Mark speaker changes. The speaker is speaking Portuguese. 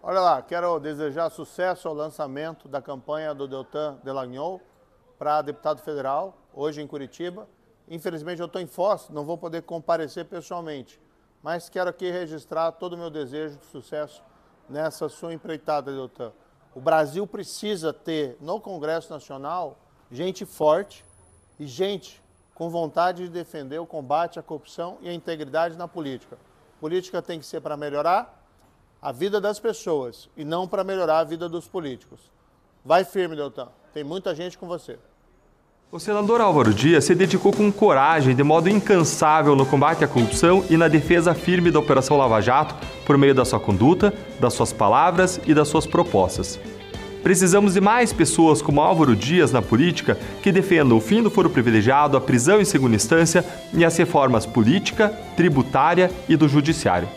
Speaker 1: falar, quero desejar sucesso ao lançamento da campanha do Deltan Delagnol para deputado federal, hoje em Curitiba. Infelizmente eu estou em Foz, não vou poder comparecer pessoalmente, mas quero aqui registrar todo o meu desejo de sucesso nessa sua empreitada, Deltan. O Brasil precisa ter no Congresso Nacional gente forte e gente com vontade de defender o combate à corrupção e a integridade na política. Política tem que ser para melhorar a vida das pessoas e não para melhorar a vida dos políticos. Vai firme, Deltan. Tem muita gente com você.
Speaker 2: O senador Álvaro Dias se dedicou com coragem, de modo incansável, no combate à corrupção e na defesa firme da Operação Lava Jato por meio da sua conduta, das suas palavras e das suas propostas. Precisamos de mais pessoas como Álvaro Dias na política que defendam o fim do foro privilegiado, a prisão em segunda instância e as reformas política, tributária e do judiciário.